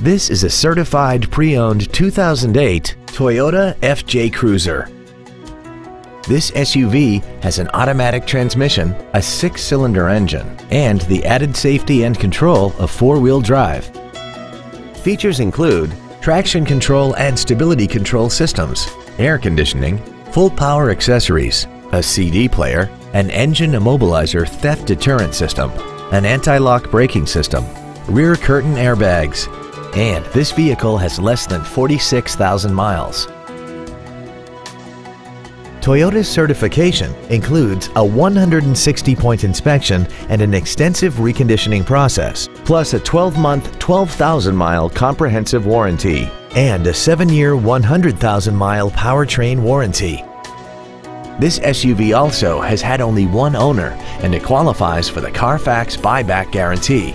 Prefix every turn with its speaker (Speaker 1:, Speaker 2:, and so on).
Speaker 1: This is a certified pre-owned 2008 Toyota FJ Cruiser. This SUV has an automatic transmission, a six-cylinder engine, and the added safety and control of four-wheel drive. Features include traction control and stability control systems, air conditioning, full power accessories, a CD player, an engine immobilizer theft deterrent system, an anti-lock braking system, rear curtain airbags, and this vehicle has less than 46,000 miles. Toyota's certification includes a 160-point inspection and an extensive reconditioning process, plus a 12-month, 12,000-mile comprehensive warranty and a 7-year, 100,000-mile powertrain warranty. This SUV also has had only one owner and it qualifies for the Carfax buyback guarantee.